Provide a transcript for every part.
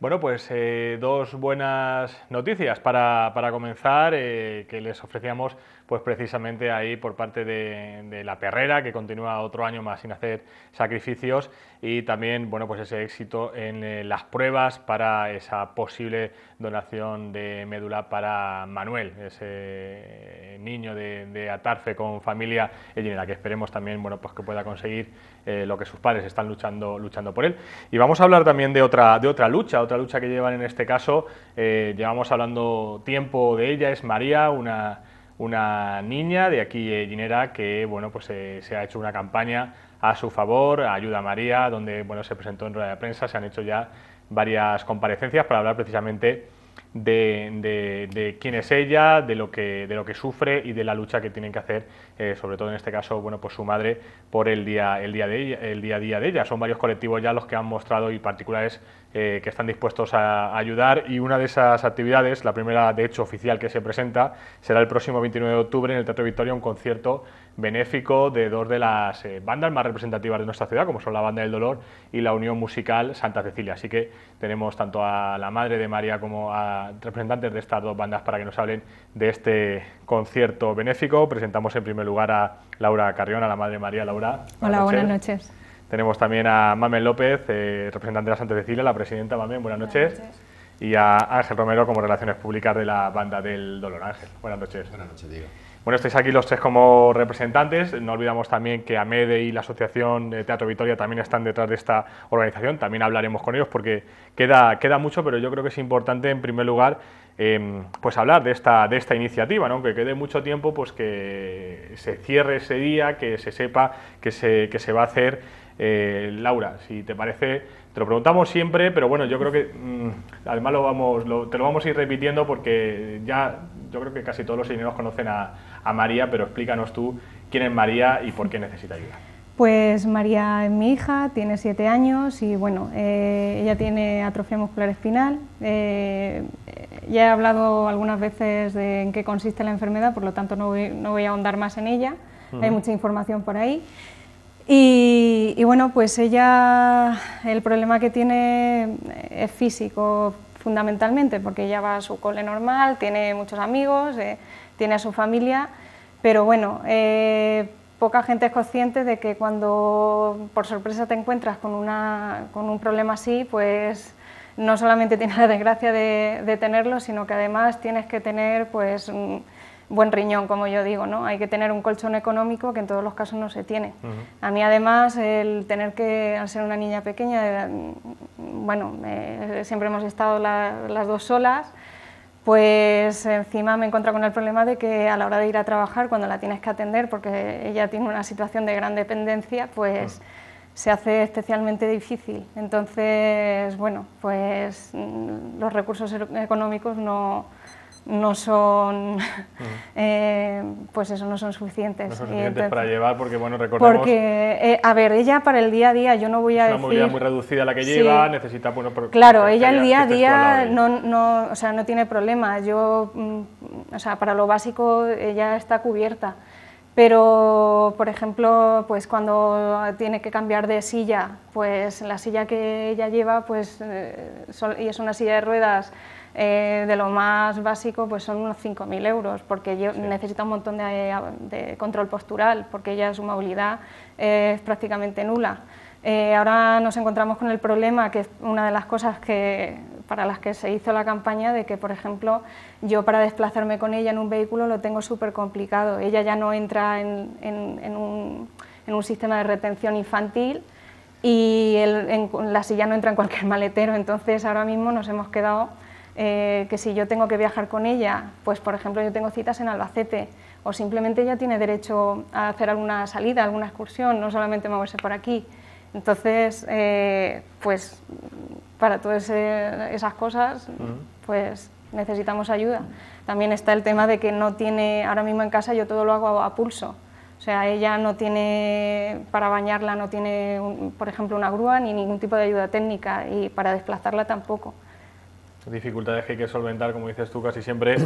Bueno, pues eh, dos buenas noticias para, comenzar eh, que les ofrecíamos pues precisamente ahí por parte de, la perrera que continúa otro año más sin hacer sacrificios y también bueno pues ese éxito en eh, las pruebas para esa posible donación de médula para Manuel, ese niño de, Atarfe con familia la que esperemos también bueno pues que pueda conseguir lo que sus padres están luchando luchando por él. Y vamos a hablar también de otra de otra lucha otra lucha que llevan en este caso, eh, llevamos hablando tiempo de ella, es María, una, una niña de aquí, de Ginera, que bueno, pues, eh, se ha hecho una campaña a su favor, Ayuda a María, donde bueno, se presentó en rueda de prensa, se han hecho ya varias comparecencias para hablar precisamente de, quién es ella, de lo, que, de lo que sufre y de la lucha que tienen que hacer, eh, sobre todo en este caso, bueno, pues su madre por el día, el, día de el día a día de ella. Son varios colectivos ya los que han mostrado y particulares eh, que están dispuestos a, ayudar y una de esas actividades, la primera de hecho oficial que se presenta, será el próximo 29 de octubre en el Teatro Victoria un concierto benéfico de dos de las eh, bandas más representativas de nuestra ciudad, como son la Banda del Dolor y la Unión Musical Santa Cecilia. Así que tenemos tanto a la madre de María como a representantes de estas dos bandas para que nos hablen de este concierto benéfico. Presentamos en primer lugar a Laura Carrión, a la madre María. Laura. Hola, buenas noches. Tenemos también a Mamen López, eh, representante de la Santa Cecilia, la presidenta Mamen, buenas noches. buenas noches. Y a Ángel Romero como Relaciones Públicas de la Banda del Dolor. Ángel, buenas noches. Buenas noches, Diego. Bueno, estáis aquí los tres como representantes. No olvidamos también que AMEDE y la Asociación Teatro Vitoria también están detrás de esta organización. También hablaremos con ellos porque queda, queda mucho, pero yo creo que es importante en primer lugar em, pues hablar de esta, de esta iniciativa, ¿no? que quede mucho tiempo pues que se cierre ese día, que se sepa que se, que se va a hacer. Eh, Laura, si te parece, te lo preguntamos siempre, pero bueno, yo creo que mm, además lo vamos, te lo vamos a ir repitiendo porque ya yo creo que casi todos los ingenieros conocen a, a María, pero explícanos tú quién es María y por qué necesita ayuda. Pues María es mi hija, tiene siete años y bueno, eh, ella tiene atrofia muscular espinal. Eh, ya he hablado algunas veces de en qué consiste la enfermedad, por lo tanto no voy, a ahondar más en ella, hay mucha información por ahí. Y, y, bueno, pues ella, el problema que tiene es físico fundamentalmente, porque ella va a su cole normal, tiene muchos amigos, eh, tiene a su familia, pero bueno, eh, poca gente es consciente de que cuando por sorpresa te encuentras con, una, con un problema así, pues no solamente tienes la desgracia de, tenerlo, sino que además tienes que tener pues un buen riñón, como yo digo, ¿no? Hay que tener un colchón económico que en todos los casos no se tiene. A mí además el tener que, al ser una niña pequeña, bueno, siempre hemos estado las dos solas, pues encima me encuentro con el problema de que a la hora de ir a trabajar, cuando la tienes que atender, porque ella tiene una situación de gran dependencia, pues se hace especialmente difícil. Entonces, bueno, pues mm, los recursos e-, económicos no, no son, eh, pues eso, no son suficientes. No son suficientes para llevar, porque bueno, recordemos... Porque, eh, a ver, ella para el día a día, yo no voy a es una movilidad muy reducida la que lleva, necesita... Bueno, claro, ella el día a día no, no, o sea, no tiene problema. Yo, mm, o sea, para lo básico ella está cubierta. Pero, por ejemplo, pues cuando tiene que cambiar de silla, pues la silla que ella lleva, pues, eh, y es una silla de ruedas, eh, de lo más básico pues son unos 5.000 euros, porque necesita un montón de, control postural, porque ella su movilidad es prácticamente nula. Eh, ahora nos encontramos con el problema, que es una de las cosas que, para las que se hizo la campaña, de que, por ejemplo, yo para desplazarme con ella en un vehículo lo tengo súper complicado. Ella ya no entra en, un, en un sistema de retención infantil, y la silla no entra en cualquier maletero, entonces ahora mismo nos hemos quedado eh, que si yo tengo que viajar con ella, pues por ejemplo yo tengo citas en Albacete, o simplemente ella tiene derecho a hacer alguna salida, alguna excursión, no solamente moverse por aquí. Entonces, eh, pues para todas esas cosas, pues necesitamos ayuda. También está el tema de que no tiene, ahora mismo en casa yo todo lo hago a, pulso. O sea, ella no tiene, para bañarla no tiene, por ejemplo, una grúa ni ningún tipo de ayuda técnica y para desplazarla tampoco dificultades que hay que solventar, como dices tú, casi siempre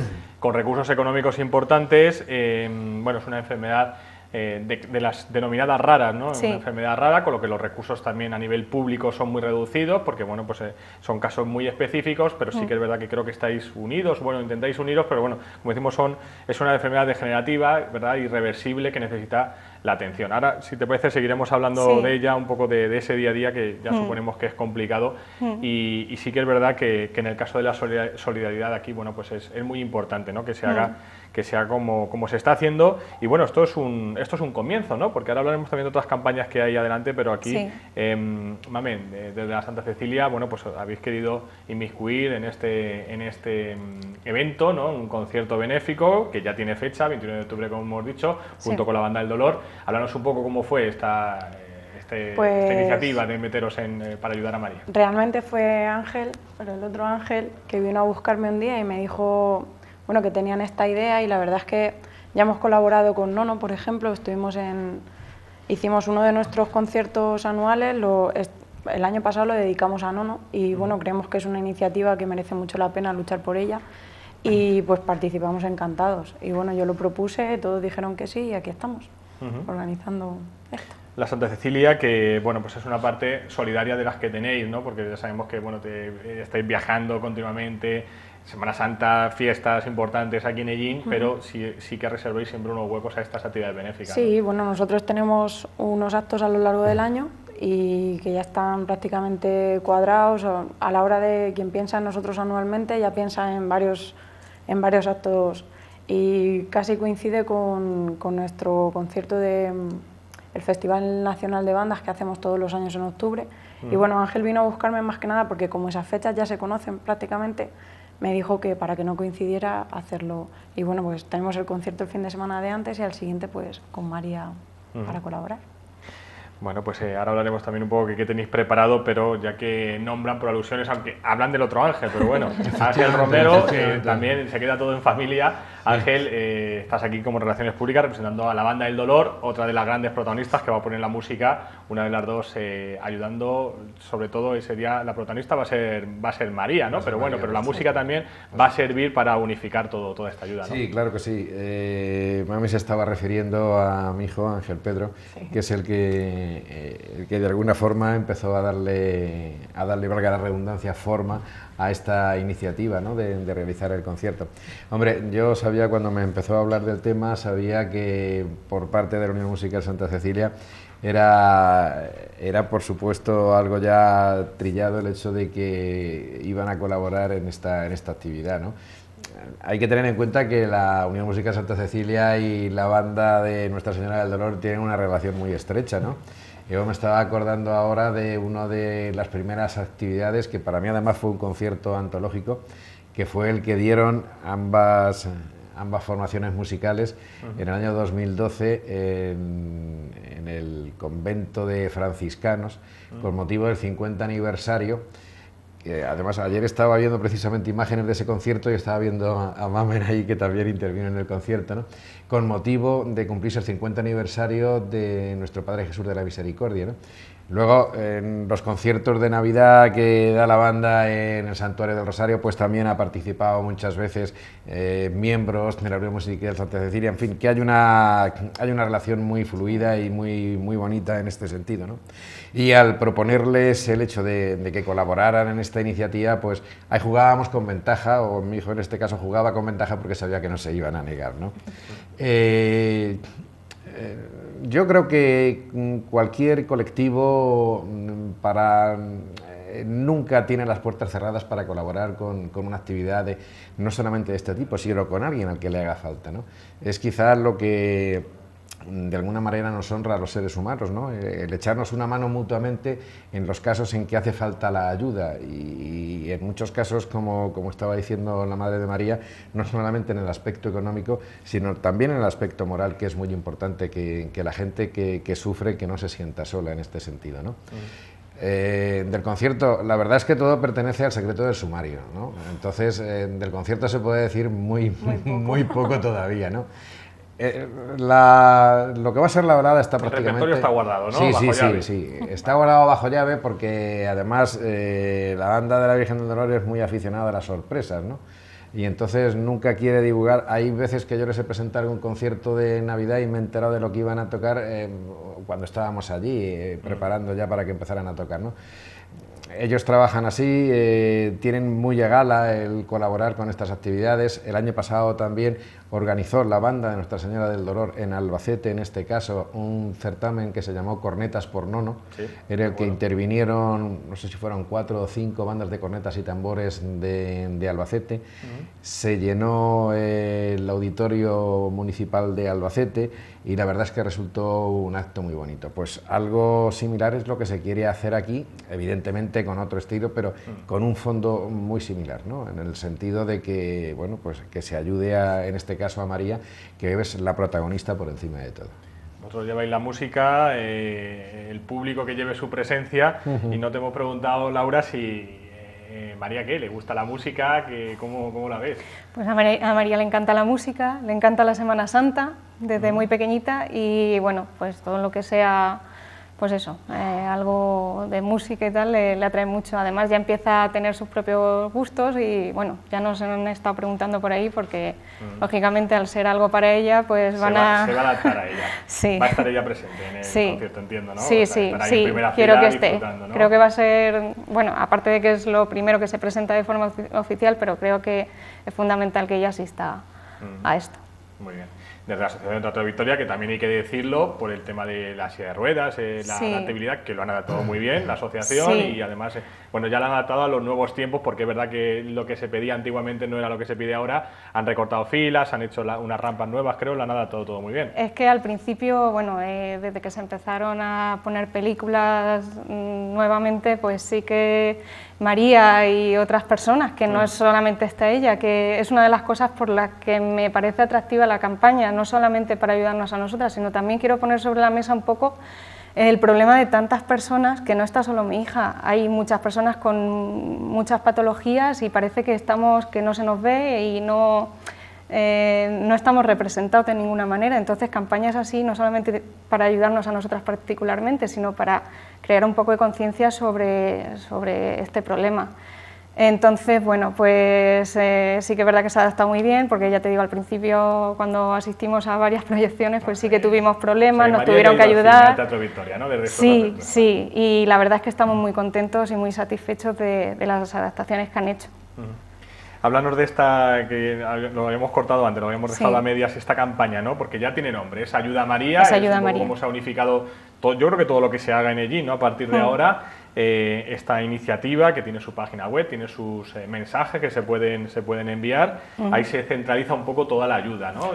con recursos económicos importantes. Eh, bueno, es una enfermedad eh, de, las denominadas raras, ¿no? Una enfermedad rara, con lo que los recursos también a nivel público son muy reducidos, porque bueno, pues eh, son casos muy específicos, pero sí mm. que es verdad que creo que estáis unidos, bueno, intentáis uniros, pero bueno, como decimos, son, es una enfermedad degenerativa, ¿verdad? Irreversible que necesita la atención. Ahora, si te parece, seguiremos hablando de ella, un poco de, ese día a día que ya mm. suponemos que es complicado mm. y, sí que es verdad que, en el caso de la solidaridad aquí, bueno, pues es, muy importante ¿no? que se haga que sea como, como se está haciendo. Y bueno, esto es un, esto es un comienzo, ¿no? Porque ahora hablaremos también de otras campañas que hay adelante, pero aquí, eh, Mamen, desde la Santa Cecilia, bueno, pues habéis querido inmiscuir en este, en este em, evento, ¿no? Un concierto benéfico que ya tiene fecha, 21 de octubre, como hemos dicho, junto con la Banda del Dolor. Háblanos un poco cómo fue esta... Este, esta pues iniciativa de meteros en, eh, para ayudar a María? Realmente fue Ángel, pero el otro Ángel, que vino a buscarme un día y me dijo, bueno, que tenían esta idea y la verdad es que ya hemos colaborado con Nono, por ejemplo, estuvimos en, hicimos uno de nuestros conciertos anuales, el año pasado lo dedicamos a Nono y bueno, creemos que es una iniciativa que merece mucho la pena luchar por ella y pues participamos encantados. Y bueno, yo lo propuse, todos dijeron que sí y aquí estamos, organizando esto. La Santa Cecilia, que bueno, pues es una parte solidaria de las que tenéis, ¿no? Porque ya sabemos que bueno, te, estáis viajando continuamente, Semana Santa, fiestas importantes aquí en Ellín, pero sí, sí, que reservéis siempre unos huecos a estas actividades benéficas. Sí, bueno, nosotros tenemos unos actos a lo largo del año y que ya están prácticamente cuadrados. A la hora de quien piensa en nosotros anualmente, ya piensa en varios, en varios actos y casi coincide con, con nuestro concierto de el Festival Nacional de Bandas que hacemos todos los años en octubre. Y bueno, Ángel vino a buscarme más que nada porque como esas fechas ya se conocen prácticamente, me dijo que para que no coincidiera hacerlo. Y bueno, pues tenemos el concierto el fin de semana de antes y al siguiente pues con María para colaborar. Bueno, pues eh, ahora hablaremos también un poco de qué tenéis preparado, pero ya que nombran por alusiones, aunque hablan del otro Ángel, pero bueno, Ángel Romero eh, también se queda todo en familia. Ángel, eh, estás aquí como Relaciones Públicas representando a la banda del dolor, otra de las grandes protagonistas que va a poner la música, una de las dos ayudando, sobre todo ese día la protagonista va a ser, va a ser María, ¿no? Pero bueno, pero la música también va a servir para unificar todo, toda esta ayuda, ¿no? Sí, claro que sí. Mami se estaba refiriendo a mi hijo Ángel Pedro, que es el que eh, que de alguna forma empezó a darle, a darle, valga la redundancia, forma a esta iniciativa ¿no? de, realizar el concierto. Hombre, yo sabía cuando me empezó a hablar del tema, sabía que por parte de la Unión Musical Santa Cecilia era, era por supuesto algo ya trillado el hecho de que iban a colaborar en esta, en esta actividad. ¿no? hay que tener en cuenta que la Unión Musical Santa Cecilia y la banda de Nuestra Señora del Dolor tienen una relación muy estrecha, ¿no? Yo me estaba acordando ahora de una de las primeras actividades que para mí además fue un concierto antológico, que fue el que dieron ambas, ambas formaciones musicales en el año 2012 en, en, el convento de franciscanos, con motivo del 50 aniversario además ayer estaba viendo precisamente imágenes de ese concierto y estaba viendo a, Mamen ahí que también intervino en el concierto, ¿no? Con motivo de cumplirse el 50 aniversario de nuestro Padre Jesús de la Misericordia. ¿no? Luego, en los conciertos de Navidad que da la banda en el Santuario del Rosario, pues también ha participado muchas veces eh, miembros de la Unión Musical de Santa Cecilia, en fin, que hay una, hay una relación muy fluida y muy, muy bonita en este sentido. ¿no? Y al proponerles el hecho de, que colaboraran en esta iniciativa, pues ahí jugábamos con ventaja, o mi hijo en este caso jugaba con ventaja porque sabía que no se iban a negar. ¿no? Eh, eh, yo creo que cualquier colectivo mm, para eh, nunca tiene las puertas cerradas para colaborar con, una actividad no solamente de este tipo, sino con alguien al que le haga falta. ¿no? Es quizás lo que de alguna manera nos honra a los seres humanos, ¿no? el echarnos una mano mutuamente en los casos en que hace falta la ayuda y, en muchos casos, como, como, estaba diciendo la Madre de María, no solamente en el aspecto económico, sino también en el aspecto moral, que es muy importante que, la gente que, sufre que no se sienta sola en este sentido. ¿no? Mm. Eh, del concierto, la verdad es que todo pertenece al secreto del sumario, ¿no? entonces eh, del concierto se puede decir muy, muy, poco. muy poco todavía. ¿no? Eh, lo que va a ser la velada está prácticamente... El está guardado, ¿no? Sí, sí, sí, sí. Está guardado bajo llave porque además eh, la banda de la Virgen del Dolor es muy aficionada a las sorpresas, ¿no? y entonces nunca quiere divulgar. Hay veces que yo les he presentado un concierto de Navidad y me he enterado de lo que iban a tocar eh, cuando estábamos allí, eh, preparando ya para que empezaran a tocar. ¿no? ellos trabajan así, eh, tienen muy a gala el colaborar con estas actividades. El año pasado también organizó la banda de Nuestra Señora del Dolor en Albacete, en este caso, un certamen que se llamó Cornetas por Nono, en el que intervinieron, no sé si fueron cuatro o cinco bandas de cornetas y tambores de, Albacete. Se llenó eh, el auditorio municipal de Albacete y la verdad es que resultó un acto muy bonito. Pues algo similar es lo que se quiere hacer aquí, evidentemente con otro estilo, pero con un fondo muy similar, ¿no? en el sentido de que, bueno, pues que se ayude a, en este caso a María, que es la protagonista por encima de todo. Vosotros lleváis la música, eh, el público que lleve su presencia, y no te hemos preguntado, Laura, si eh, María, ¿qué? ¿Le gusta la música? cómo, cómo, la ves? Pues a María, le encanta la música, le encanta la Semana Santa desde muy pequeñita y bueno, pues todo lo que sea pues eso, eh, algo de música y tal le, atrae mucho. Además ya empieza a tener sus propios gustos y bueno, ya nos han estado preguntando por ahí porque mm. lógicamente al ser algo para ella pues van a... Se va a adaptar a ella. sí. Va a estar ella presente en el sí. concierto, entiendo, ¿no? Sí, sí, sí, quiero que esté. Creo que va a ser, bueno, aparte de que es lo primero que se presenta de forma oficial, pero creo que es fundamental que ella asista mm. a esto. Muy bien desde la Asociación de Teatro de Victoria, que también hay que decirlo por el tema de la silla de ruedas, eh, la adaptabilidad, que lo han adaptado muy bien la asociación y además, eh, bueno, ya lo han adaptado a los nuevos tiempos porque es verdad que lo que se pedía antiguamente no era lo que se pide ahora, han recortado filas, han hecho unas rampas nuevas, creo, lo han adaptado todo muy bien. Es que al principio, bueno, eh, desde que se empezaron a poner películas mm, nuevamente, pues sí que María y otras personas, que no es solamente esta ella, que es una de las cosas por las que me parece atractiva la campaña, no solamente para ayudarnos a nosotras, sino también quiero poner sobre la mesa un poco el problema de tantas personas, que no está solo mi hija, hay muchas personas con muchas patologías y parece que, estamos, que no se nos ve y no eh, no estamos representados de ninguna manera. Entonces, campañas así, no solamente para ayudarnos a nosotras particularmente, sino para crear un poco de conciencia sobre, sobre este problema. Entonces, bueno, pues eh, sí que es verdad que se ha adaptado muy bien, porque ya te digo, al principio cuando asistimos a varias proyecciones, pues sí que tuvimos problemas, nos tuvieron que ayudar. sí, sí, y la verdad es que estamos muy contentos y muy satisfechos de, las adaptaciones que han hecho. Háblanos de esta, que lo habíamos cortado antes, lo habíamos dejado a medias, esta campaña, ¿no? Porque ya tiene nombre, es Ayuda María, es, Ayuda María. Como se ha unificado, todo, yo creo que todo lo que se haga en allí, ¿no? A partir de mm. ahora, eh, esta iniciativa que tiene su página web, tiene sus eh, mensajes que se pueden, se pueden enviar. Ahí se centraliza un poco toda la ayuda. ¿no?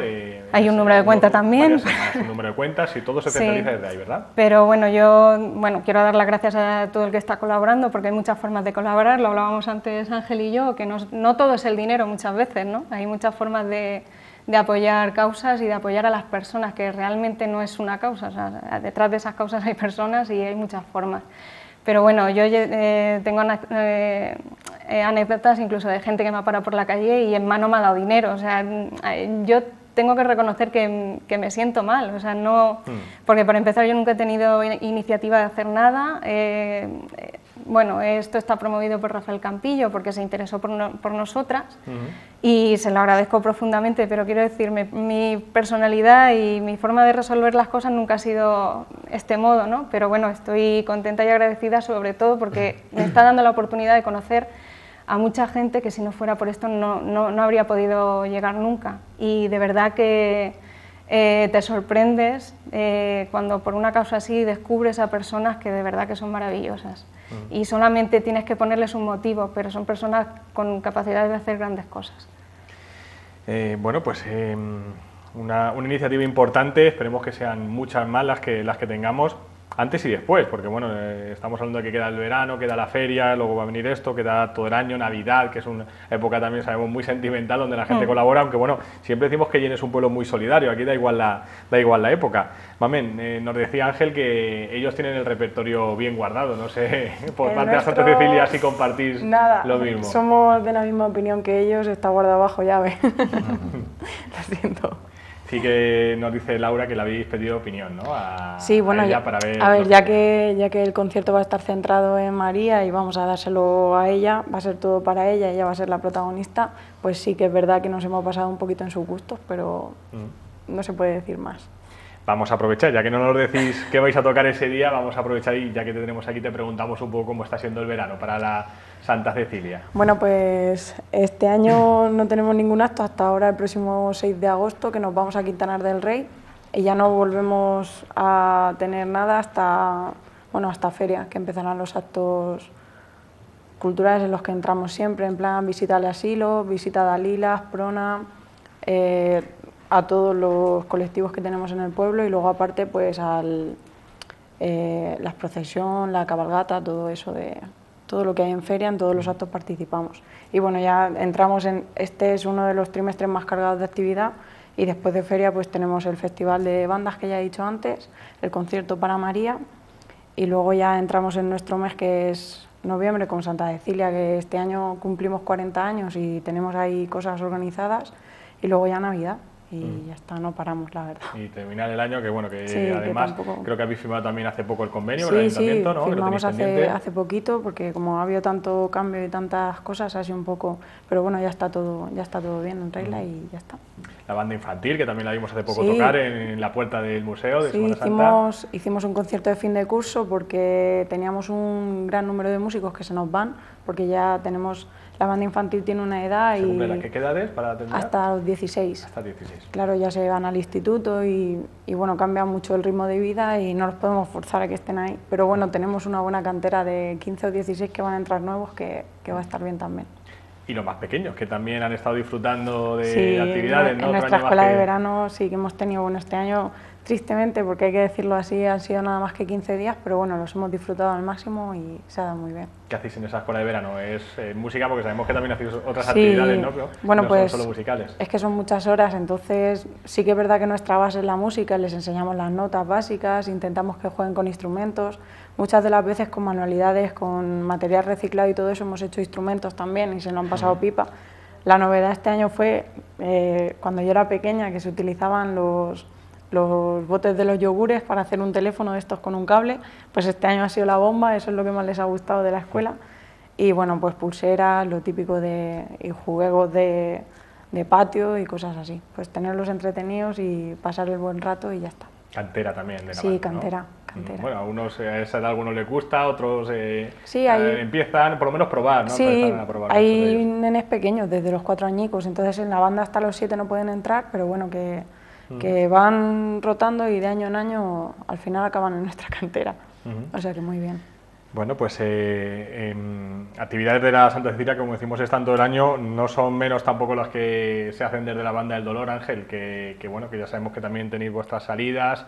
Hay un número de cuenta también. un número de cuentas y todo se centraliza desde ahí, ¿verdad? Pero bueno, yo bueno, quiero dar las gracias a todo el que está colaborando porque hay muchas formas de colaborar. Lo hablábamos antes Ángel y yo, que no, no todo es el dinero muchas veces, ¿no? Hay muchas formas de, de apoyar causas y de apoyar a las personas, que realmente no es una causa, o sea, detrás de esas causas hay personas y hay muchas formas. Pero bueno, yo eh, tengo eh, eh, anécdotas incluso de gente que me ha parado por la calle y en mano me ha dado dinero. O sea, yo tengo que reconocer que, que, me siento mal, o sea, no, hmm. porque por empezar yo nunca he tenido iniciativa de hacer nada, bueno, esto está promovido por Rafael Campillo porque se interesó por, nosotras y se lo agradezco profundamente, pero quiero decir, mi, personalidad y mi forma de resolver las cosas nunca ha sido este modo, ¿no? Pero bueno, estoy contenta y agradecida sobre todo porque me está dando la oportunidad de conocer a mucha gente que si no fuera por esto no, no habría podido llegar nunca. Y de verdad que eh, te sorprendes eh, cuando por una causa así descubres a personas que de verdad que son maravillosas. Y solamente tienes que ponerles un motivo, pero son personas con capacidad de hacer grandes cosas. Eh, bueno, pues em, una, una, iniciativa importante, esperemos que sean muchas más las que, las que tengamos antes y después, porque bueno, eh, estamos hablando de que queda el verano, queda la feria, luego va a venir esto, queda todo el año, Navidad, que es una época también sabemos muy sentimental donde la gente mm. colabora, aunque bueno, siempre decimos que Yen es un pueblo muy solidario, aquí da igual la, da igual la época. Mamen, eh, nos decía Ángel que ellos tienen el repertorio bien guardado, no sé, por parte de Santa Cecilia si compartís lo mismo. Somos de la misma opinión que ellos, está guardado bajo llave. Lo siento. Sí que nos dice Laura que le habéis pedido opinión, ¿no? A, sí, bueno, ya, para ver a ver, ya que, ya que el concierto va a estar centrado en María y vamos a dárselo a ella, va a ser todo para ella, ella va a ser la protagonista, pues sí que es verdad que nos hemos pasado un poquito en sus gustos, pero mm. no se puede decir más vamos a aprovechar, ya que no nos decís qué vais a tocar ese día, vamos a aprovechar y ya que te tenemos aquí te preguntamos un poco cómo está siendo el verano para la Santa Cecilia. Bueno, pues este año no tenemos ningún acto hasta ahora el próximo 6 de agosto que nos vamos a Quintanar del Rey y ya no volvemos a tener nada hasta, bueno, hasta feria, que empezarán los actos culturales en los que entramos siempre, en plan visita al asilo, visita a Dalilas, Prona, eh, a todos los colectivos que tenemos en el pueblo y luego aparte pues al eh, la procesión, la cabalgata, todo eso de todo lo que hay en feria, en todos los actos participamos. Y bueno, ya entramos en, este es uno de los trimestres más cargados de actividad y después de feria pues tenemos el festival de bandas que ya he dicho antes, el concierto para María y luego ya entramos en nuestro mes que es noviembre con Santa Cecilia, que este año cumplimos 40 años y tenemos ahí cosas organizadas y luego ya Navidad y mm. ya está, no paramos, la verdad. Y terminar el año, que bueno, que además creo que habéis firmado también hace poco el convenio con el Ayuntamiento, sí, ¿no? firmamos hace, hace poquito, porque como ha habido tanto cambio y tantas cosas, ha sido un poco... Pero bueno, ya está todo, ya está todo bien en regla y ya está. La banda infantil, que también la vimos hace poco tocar en, la puerta del museo de Sí, hicimos, hicimos un concierto de fin de curso porque teníamos un gran número de músicos que se nos van, porque ya tenemos la banda infantil tiene una edad y... La, ¿Qué edades para terminar? Hasta los 16. Hasta 16. Claro, ya se van al instituto y, y, bueno, cambia mucho el ritmo de vida y no los podemos forzar a que estén ahí. Pero bueno, tenemos una buena cantera de 15 o 16 que van a entrar nuevos que, que va a estar bien también. Y los más pequeños, que también han estado disfrutando de actividades. ¿no? En nuestra escuela de verano sí que hemos tenido, bueno, este año tristemente, porque hay que decirlo así, han sido nada más que 15 días, pero bueno, los hemos disfrutado al máximo y se ha dado muy bien. ¿Qué hacéis en esa escuela de verano? ¿Es eh, música? Porque sabemos que también hacéis otras actividades, ¿no? bueno, no pues son solo musicales. es que son muchas horas, entonces sí que es verdad que nuestra base es la música, les enseñamos las notas básicas, intentamos que jueguen con instrumentos, muchas de las veces con manualidades, con material reciclado y todo eso hemos hecho instrumentos también y se lo han pasado pipa. La novedad este año fue eh, cuando yo era pequeña que se utilizaban los los botes de los yogures para hacer un teléfono de estos con un cable, pues este año ha sido la bomba, eso es lo que más les ha gustado de la escuela. Y bueno, pues pulseras, lo típico de y juegos de, de patio y cosas así. Pues tenerlos entretenidos y pasar el buen rato y ya está. Cantera también de la Sí, cantera. Cantera. Bueno, a unos a esa edad algunos les gusta, a otros eh, eh, empiezan por lo menos probar, ¿no? Sí, hay nenes pequeños, desde los cuatro añicos, entonces en la banda hasta los siete no pueden entrar, pero bueno, que, que van rotando y de año en año al final acaban en nuestra cantera. O sea que muy bien. Bueno, pues eh, actividades de la Santa Cecilia, como decimos, están todo el año, no son menos tampoco las que se hacen desde la banda del Dolor, Ángel, que, bueno, que ya sabemos que también tenéis vuestras salidas,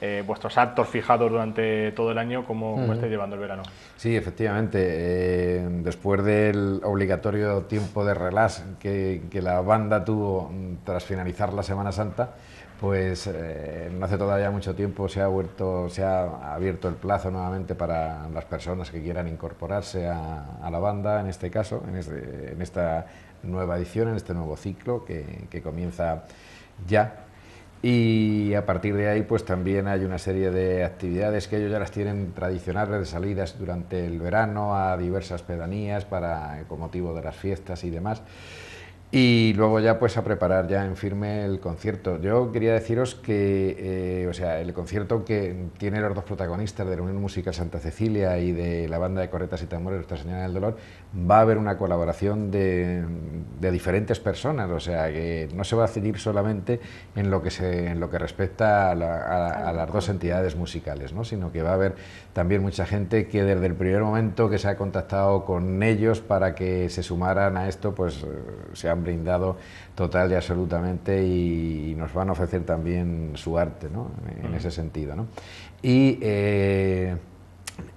eh, vuestros actos fijados durante todo el año, ¿cómo, estáis llevando el verano? Sí, efectivamente. Eh, después del obligatorio tiempo de relax que, que, la banda tuvo tras finalizar la Semana Santa, pues eh, no hace todavía mucho tiempo se ha, vuelto, se ha abierto el plazo nuevamente para las personas que quieran incorporarse a, la banda, en este caso, en, este, en, esta nueva edición, en este nuevo ciclo que, que, comienza ya. Y a partir de ahí, pues también hay una serie de actividades que ellos ya las tienen tradicionales de salidas durante el verano a diversas pedanías para, con motivo de las fiestas y demás. Y luego ya pues a preparar ya en firme el concierto. Yo quería deciros que, eh, o sea, el concierto que tiene los dos protagonistas de la Unión Musical Santa Cecilia y de la banda de corretas y tambores Nuestra Señora del Dolor, va a haber una colaboración de, de, diferentes personas, o sea, que no se va a seguir solamente en lo que, se, en lo que respecta a, a las dos entidades musicales, ¿no? sino que va a haber también mucha gente que desde el primer momento que se ha contactado con ellos para que se sumaran a esto, pues eh, se han brindado total y absolutamente y, nos van a ofrecer también su arte ¿no? en ese sentido. ¿no? Y eh,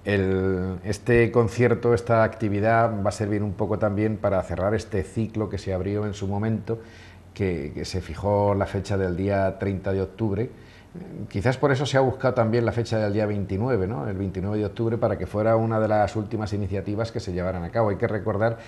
este concierto, esta actividad va a servir un poco también para cerrar este ciclo que se abrió en su momento, que, que se fijó la fecha del día 30 de octubre, Quizás por eso se ha buscado también la fecha del día 29, ¿no? el 29 de octubre, para que fuera una de las últimas iniciativas que se llevaran a cabo. Hay que recordar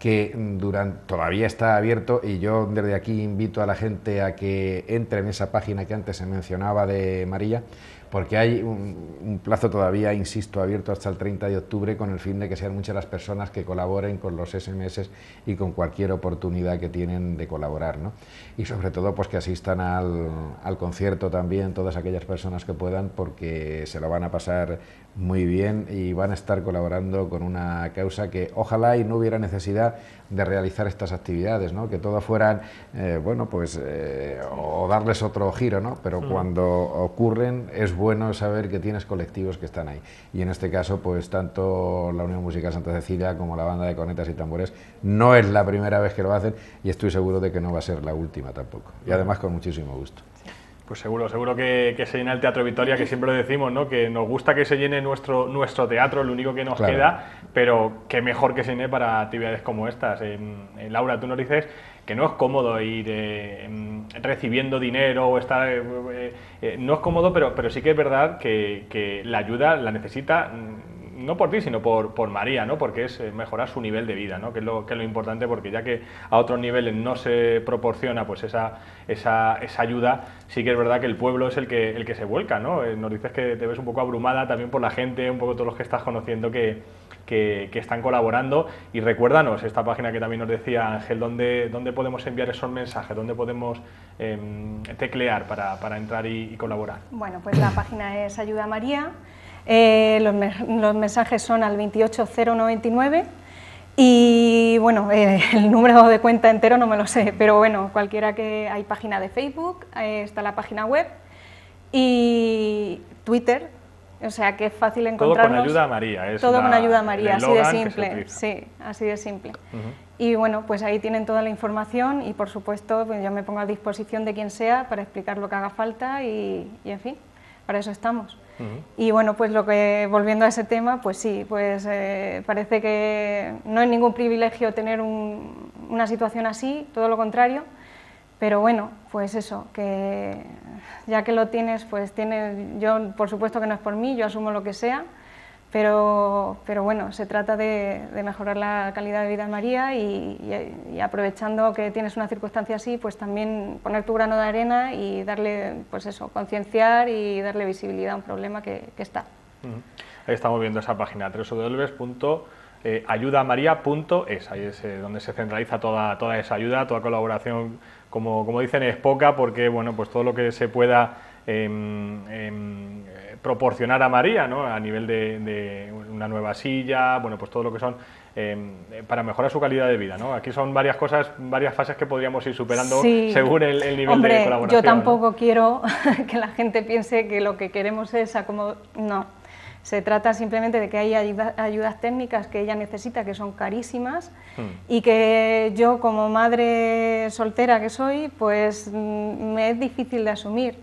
que durante, todavía está abierto y yo desde aquí invito a la gente a que entre en esa página que antes se mencionaba de María, porque hay un, plazo todavía, insisto, abierto hasta el 30 de octubre con el fin de que sean muchas las personas que colaboren con los SMS y con cualquier oportunidad que tienen de colaborar. ¿no? Y sobre todo pues que asistan al, al concierto también todas aquellas personas que puedan porque se lo van a pasar muy bien y van a estar colaborando con una causa que ojalá y no hubiera necesidad de realizar estas actividades, ¿no? que todas fueran, eh, bueno, pues, eh, o darles otro giro, ¿no? pero mm. cuando ocurren es bueno saber que tienes colectivos que están ahí. Y en este caso, pues tanto la Unión Musical Santa Cecilia como la banda de cornetas y tambores no es la primera vez que lo hacen y estoy seguro de que no va a ser la última tampoco. Y además con muchísimo gusto. Pues seguro, seguro que, se llena el Teatro Victoria, que siempre lo decimos, ¿no? Que nos gusta que se llene nuestro, nuestro teatro, lo único que nos queda, pero qué mejor que se llene para actividades como estas. Laura, tú nos dices que no es cómodo ir eh, recibiendo dinero o estar... Eh, eh, no es cómodo, pero, pero sí que es verdad que, que la ayuda la necesita no por ti, sino por, por María, ¿no? porque es eh, mejorar su nivel de vida, ¿no? que, es lo, que es lo importante, porque ya que a otros niveles no se proporciona pues esa, esa, esa ayuda, sí que es verdad que el pueblo es el que, el que se vuelca. ¿no? Eh, nos dices que te ves un poco abrumada también por la gente, un poco todos los que estás conociendo que, que, están colaborando. Y recuérdanos esta página que también nos decía Ángel, ¿dónde, dónde podemos enviar esos mensajes? ¿Dónde podemos em, teclear para, para entrar y, y, colaborar? Bueno, pues la página es Ayuda María. Eh, los, mensajes son al 28099 y bueno, eh, el número de cuenta entero no me lo sé, pero bueno, cualquiera que hay página de Facebook, está la página web y Twitter, o sea que es fácil encontrarnos. Todo con ayuda a María. Es todo con ayuda a María, así de simple. Sí, así de simple. Y bueno, pues ahí tienen toda la información y por supuesto pues yo me pongo a disposición de quien sea para explicar lo que haga falta y en fin, para eso estamos. Y bueno, pues lo que, volviendo a ese tema, pues sí, pues eh, parece que no es ningún privilegio tener una situación así, todo lo contrario, pero bueno, pues eso, que ya que lo tienes, pues tiene, yo por supuesto que no es por mí, yo asumo lo que sea, pero, pero bueno, se trata de, mejorar la calidad de vida de María y, aprovechando que tienes una circunstancia así, pues también poner tu grano de arena y darle, pues eso, concienciar y darle visibilidad a un problema que, está. Ahí estamos viendo esa página, www.ayudamaria.es, ahí es eh, donde se centraliza toda, toda esa ayuda, toda colaboración, como, como dicen, es poca, porque bueno, pues todo lo que se pueda proporcionar a María, ¿no? A nivel de, una nueva silla, bueno, pues todo lo que son em, para mejorar su calidad de vida, ¿no? Aquí son varias cosas, varias fases que podríamos ir superando según el, nivel de colaboración. Yo tampoco quiero que la gente piense que lo que queremos es acomodar. No. Se trata simplemente de que hay ayudas técnicas que ella necesita, que son carísimas, hmm. y que yo, como madre soltera que soy, pues mm, me es difícil de asumir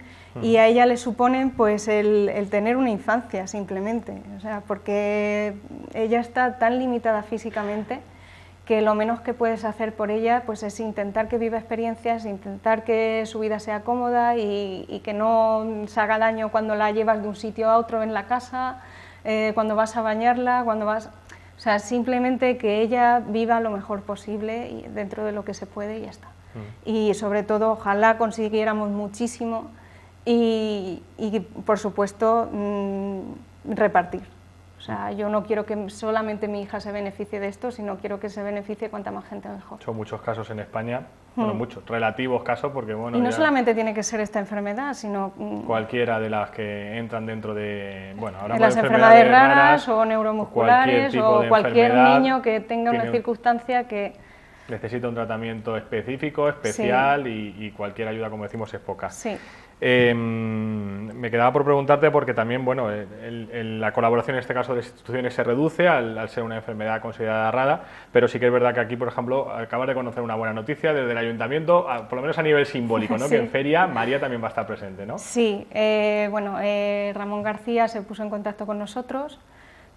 y a ella le suponen pues el, tener una infancia simplemente, o sea, porque ella está tan limitada físicamente que lo menos que puedes hacer por ella pues es intentar que viva experiencias, intentar que su vida sea cómoda y, que no se haga daño cuando la llevas de un sitio a otro en la casa, eh, cuando vas a bañarla, cuando vas... O sea, simplemente que ella viva lo mejor posible y dentro de lo que se puede y ya está. Y sobre todo, ojalá consiguiéramos muchísimo y, por supuesto mm, repartir. O sea, yo no quiero que solamente mi hija se beneficie de esto, sino quiero que se beneficie cuanta más gente mejor. Son muchos casos en España, bueno, hmm. muchos, relativos casos, porque bueno... Y no solamente tiene que ser esta enfermedad, sino... Mm, cualquiera de las que entran dentro de... Bueno, ahora las enfermedades, raras, o neuromusculares o cualquier niño que tenga una circunstancia que... Necesita un tratamiento específico, especial y, y, cualquier ayuda, como decimos, es poca. Sí. Em, me quedaba por preguntarte porque también, bueno, la colaboración en este caso de instituciones se reduce al, ser una enfermedad considerada rara, pero sí que es verdad que aquí, por ejemplo, acabas de conocer una buena noticia desde el ayuntamiento, por lo menos a nivel simbólico, ¿no? Que en feria María también va a estar presente, ¿no? Sí, eh, bueno, eh, Ramón García se puso en contacto con nosotros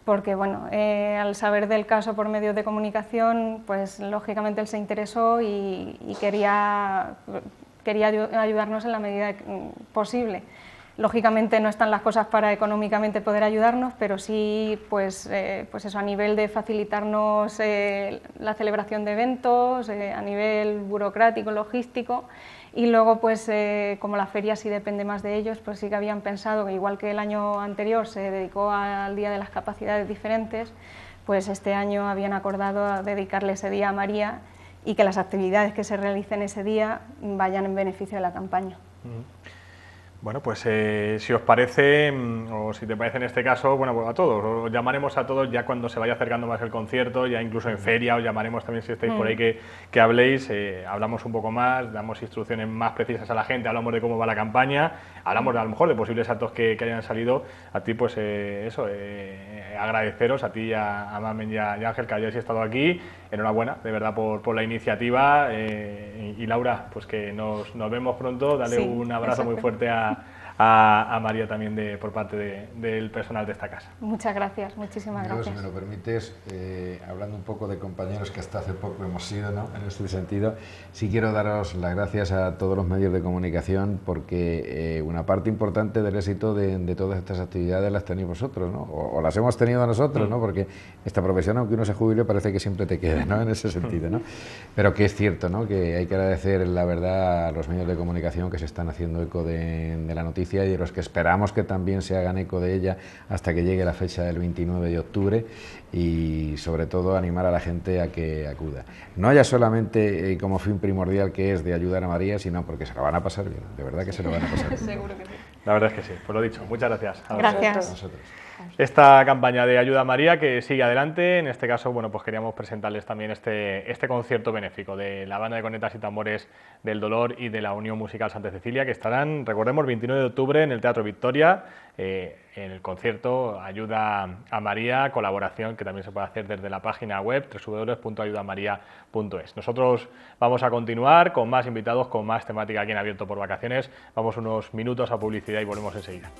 porque, bueno, eh, al saber del caso por medios de comunicación, pues lógicamente él se interesó y quería quería ayudarnos en la medida posible. Lógicamente no están las cosas para económicamente poder ayudarnos, pero sí, pues, eh, pues eso, a nivel de facilitarnos eh, la celebración de eventos, eh, a nivel burocrático, logístico, y luego, pues como la feria sí depende más de ellos, pues sí que habían pensado que igual que el año anterior se dedicó al Día de las Capacidades Diferentes, pues este año habían acordado dedicarle ese día a María y que las actividades que se realicen ese día vayan en beneficio de la campaña. Bueno, pues eh, si os parece, mm, o si te parece en este caso, bueno, pues a todos, os llamaremos a todos ya cuando se vaya acercando más el concierto, ya incluso en feria, os llamaremos también si estáis por ahí mm. que, que habléis, eh, hablamos un poco más, damos instrucciones más precisas a la gente, hablamos de cómo va la campaña, hablamos a lo mejor de posibles actos que, que hayan salido, a ti pues eh, eso, agradeceros a ti y a, a Mamen y a, Ángel que hayáis estado aquí, enhorabuena de verdad por, por la iniciativa. Y, Laura, pues que nos, nos vemos pronto, dale un abrazo muy fuerte a a, María también de, por parte del personal de esta casa. Muchas gracias, muchísimas gracias. Si me lo permites, eh, hablando un poco de compañeros que hasta hace poco hemos sido, ¿no? en este sentido, sí quiero daros las gracias a todos los medios de comunicación porque eh, una parte importante del éxito de, todas estas actividades las tenéis vosotros, ¿no? o, las hemos tenido nosotros, ¿no? Mm. porque esta profesión, aunque uno se jubile, parece que siempre te queda ¿no? en ese sentido. ¿no? Pero que es cierto ¿no? que hay que agradecer la verdad a los medios de comunicación que se están haciendo eco de, de la noticia y de los que esperamos que también se hagan eco de ella hasta que llegue la fecha del 29 de octubre y sobre todo animar a la gente a que acuda. No haya solamente eh, como fin primordial que es de ayudar a María, sino porque se lo van a pasar bien, de verdad que se lo van a pasar bien. Seguro. La verdad es que sí, pues lo dicho, muchas gracias. gracias. Esta campaña de Ayuda a María que sigue adelante, en este caso, bueno, pues queríamos presentarles también este, este concierto benéfico de la banda de cornetas y tambores del Dolor y de la Unión Musical Santa Cecilia, que estarán, recordemos, el 29 de octubre en el Teatro Victoria, eh, en el concierto Ayuda a María, colaboración que también se puede hacer desde la página web www.ayudamaria.es. Nosotros vamos a continuar con más invitados, con más temática aquí en Abierto por Vacaciones. Vamos unos minutos a publicidad y volvemos enseguida.